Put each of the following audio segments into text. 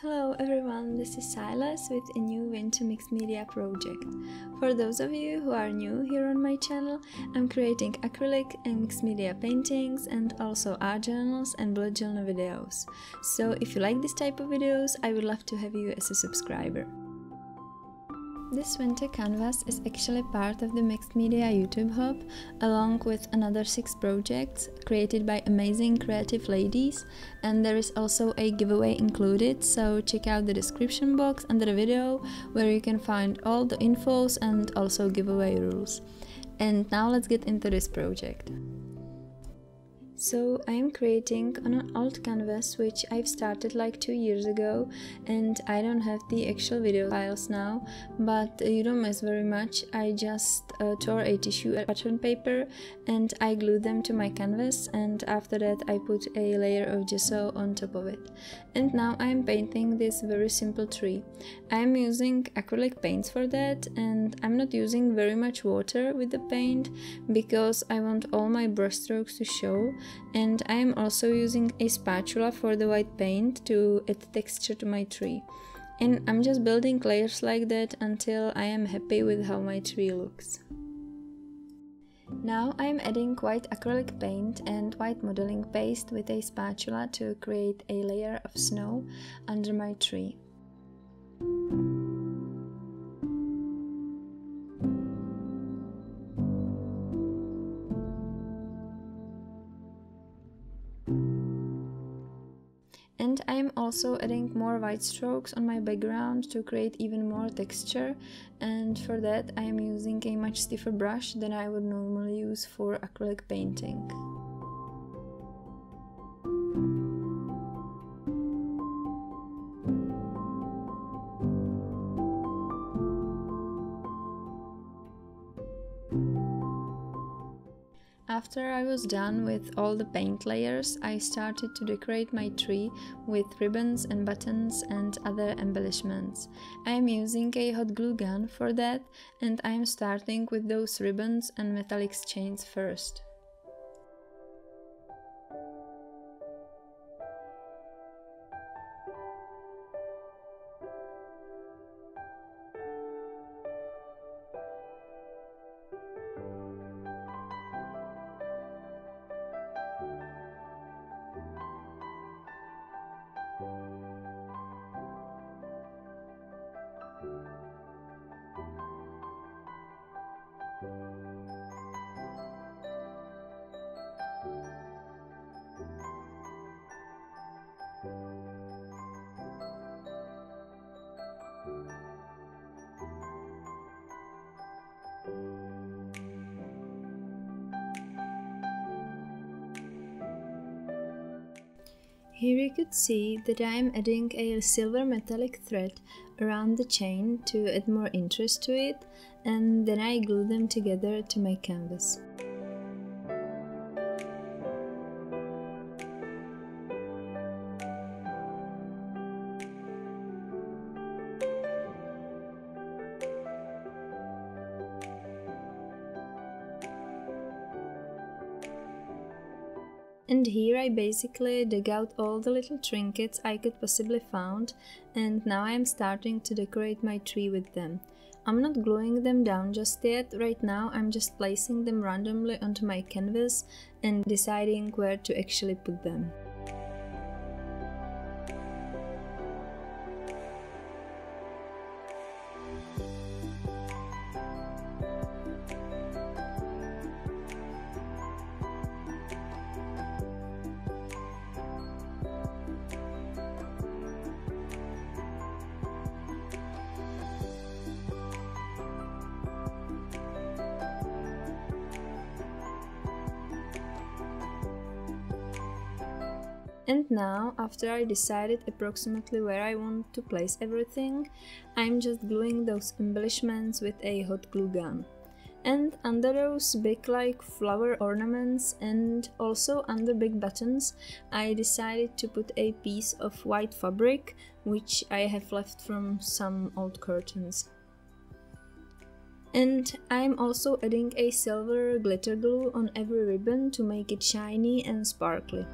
Hello everyone, this is Silas with a new Winter Mixed Media project. For those of you who are new here on my channel, I'm creating acrylic and mixed media paintings and also art journals and bullet journal videos. So if you like this type of videos, I would love to have you as a subscriber. This winter canvas is actually part of the Mixed Media YouTube Hop, along with another six projects created by amazing creative ladies, and there is also a giveaway included, so check out the description box under the video where you can find all the infos and also giveaway rules. And now let's get into this project. So I am creating on an old canvas which I've started like two years ago and I don't have the actual video files now but you don't mess very much. I just uh, tore a tissue pattern paper and I glued them to my canvas and after that I put a layer of gesso on top of it. And now I am painting this very simple tree. I am using acrylic paints for that and I'm not using very much water with the paint because I want all my brushstrokes to show and I am also using a spatula for the white paint to add texture to my tree. And I'm just building layers like that until I am happy with how my tree looks. Now I am adding white acrylic paint and white modeling paste with a spatula to create a layer of snow under my tree. Also adding more white strokes on my background to create even more texture and for that I am using a much stiffer brush than I would normally use for acrylic painting. After I was done with all the paint layers, I started to decorate my tree with ribbons and buttons and other embellishments. I am using a hot glue gun for that and I am starting with those ribbons and metallic chains first. Here you could see that I am adding a silver metallic thread around the chain to add more interest to it and then I glue them together to my canvas. And here I basically dug out all the little trinkets I could possibly found and now I am starting to decorate my tree with them. I'm not gluing them down just yet, right now I'm just placing them randomly onto my canvas and deciding where to actually put them. And now, after I decided approximately where I want to place everything, I'm just gluing those embellishments with a hot glue gun. And under those big like flower ornaments and also under big buttons, I decided to put a piece of white fabric, which I have left from some old curtains. And I'm also adding a silver glitter glue on every ribbon to make it shiny and sparkly.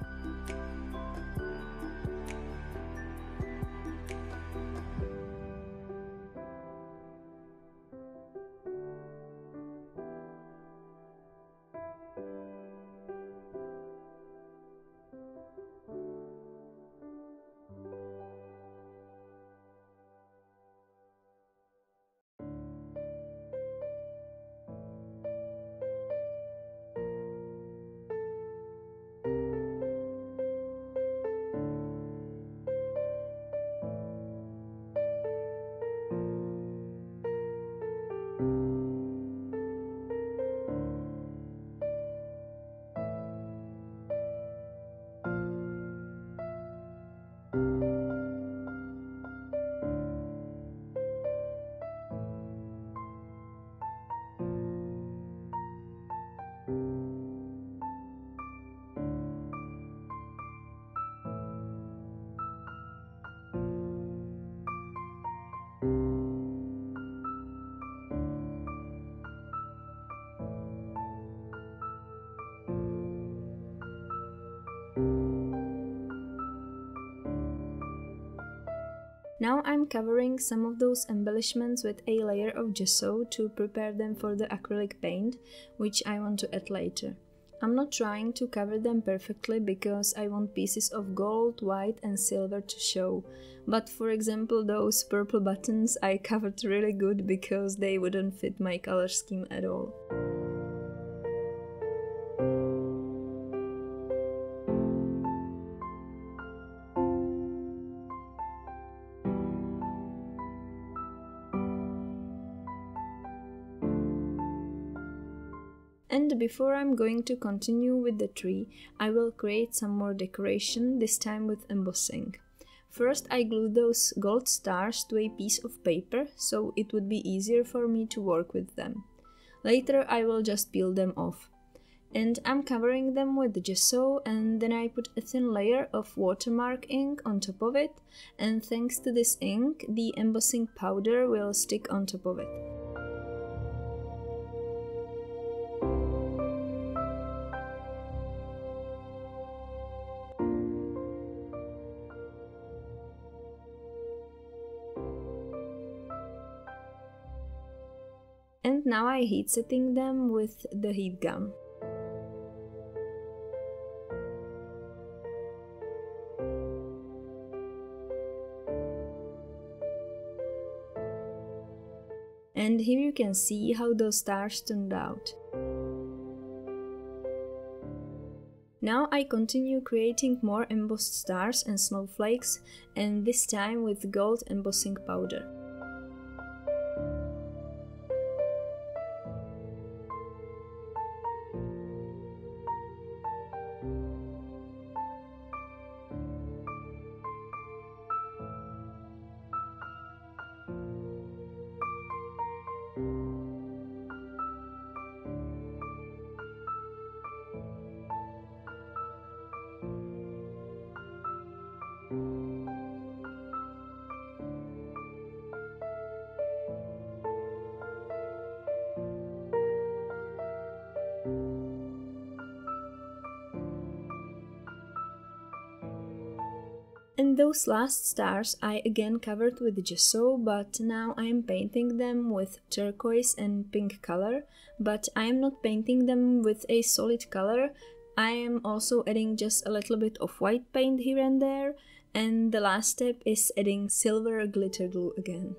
Now I'm covering some of those embellishments with a layer of gesso to prepare them for the acrylic paint, which I want to add later. I'm not trying to cover them perfectly because I want pieces of gold, white and silver to show, but for example those purple buttons I covered really good because they wouldn't fit my color scheme at all. Before I'm going to continue with the tree, I will create some more decoration, this time with embossing. First I glue those gold stars to a piece of paper, so it would be easier for me to work with them. Later I will just peel them off. And I'm covering them with gesso and then I put a thin layer of watermark ink on top of it and thanks to this ink the embossing powder will stick on top of it. Now I heat setting them with the heat gun. And here you can see how those stars turned out. Now I continue creating more embossed stars and snowflakes and this time with gold embossing powder. And those last stars I again covered with gesso, but now I am painting them with turquoise and pink color, but I am not painting them with a solid color, I am also adding just a little bit of white paint here and there, and the last step is adding silver glitter glue again.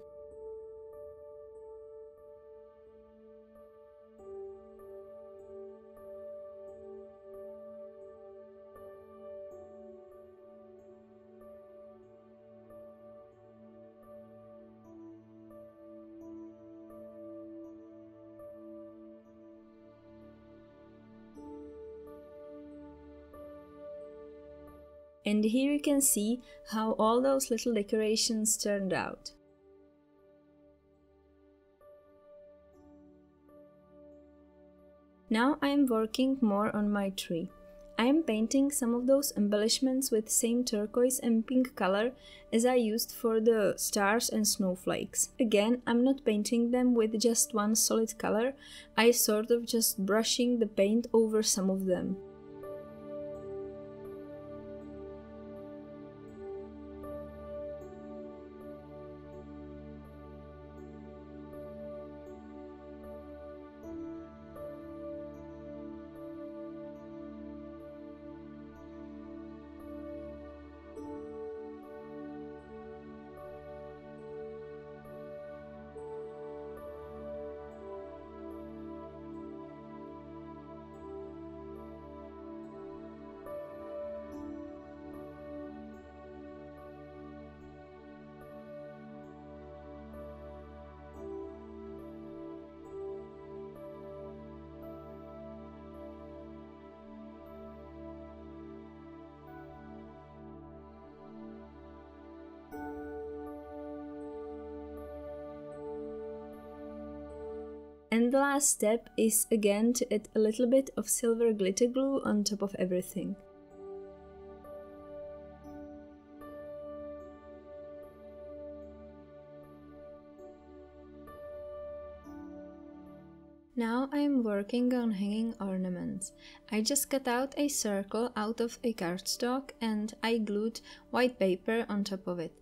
And here you can see how all those little decorations turned out. Now I am working more on my tree. I am painting some of those embellishments with same turquoise and pink color as I used for the stars and snowflakes. Again, I'm not painting them with just one solid color, I sort of just brushing the paint over some of them. And the last step is again to add a little bit of silver glitter glue on top of everything. Now I'm working on hanging ornaments. I just cut out a circle out of a cardstock and I glued white paper on top of it.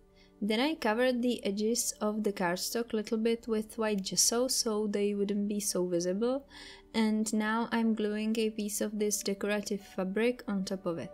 Then I covered the edges of the cardstock a little bit with white gesso so they wouldn't be so visible and now I'm gluing a piece of this decorative fabric on top of it.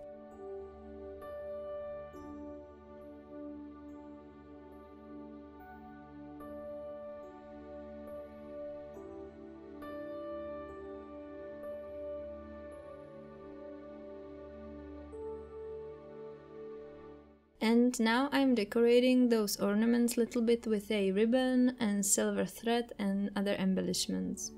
And now I'm decorating those ornaments little bit with a ribbon and silver thread and other embellishments.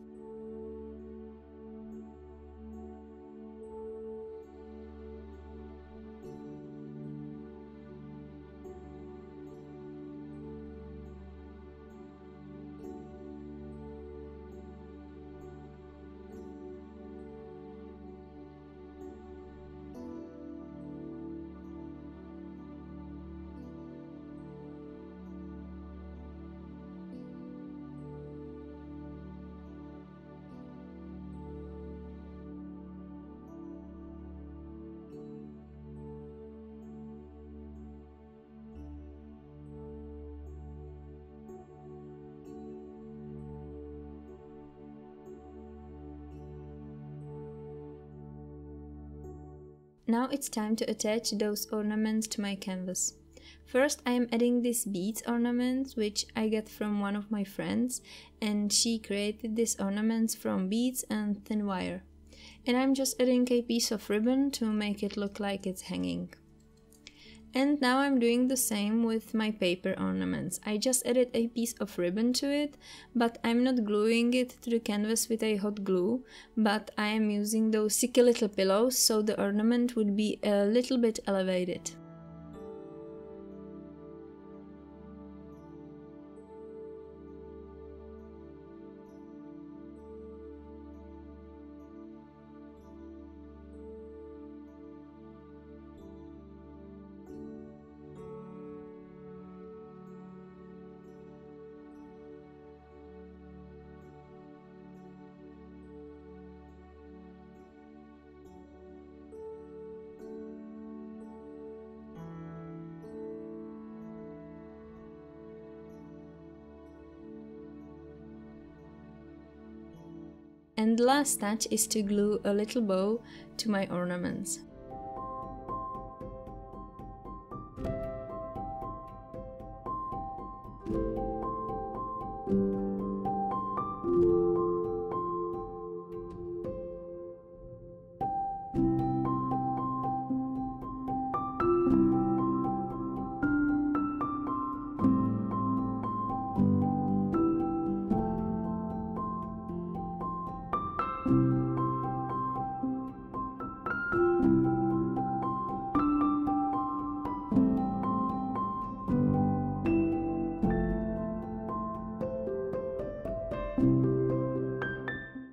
Now it's time to attach those ornaments to my canvas. First I am adding these beads ornaments which I get from one of my friends and she created these ornaments from beads and thin wire. And I'm just adding a piece of ribbon to make it look like it's hanging. And now I'm doing the same with my paper ornaments. I just added a piece of ribbon to it, but I'm not gluing it to the canvas with a hot glue, but I am using those sticky little pillows so the ornament would be a little bit elevated. And last touch is to glue a little bow to my ornaments.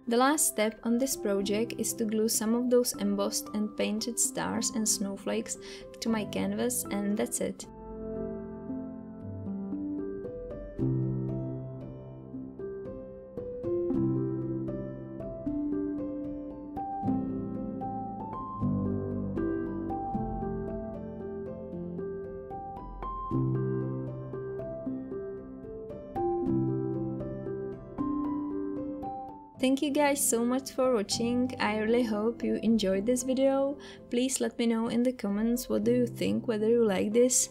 The last step on this project is to glue some of those embossed and painted stars and snowflakes to my canvas and that's it. Thank you guys so much for watching, I really hope you enjoyed this video. Please let me know in the comments what do you think, whether you like this.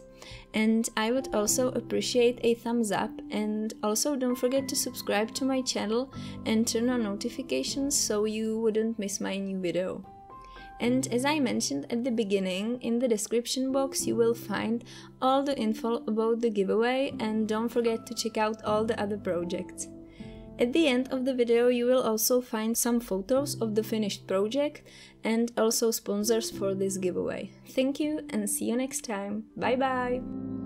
And I would also appreciate a thumbs up and also don't forget to subscribe to my channel and turn on notifications so you wouldn't miss my new video. And as I mentioned at the beginning, in the description box you will find all the info about the giveaway and don't forget to check out all the other projects. At the end of the video you will also find some photos of the finished project and also sponsors for this giveaway. Thank you and see you next time. Bye bye!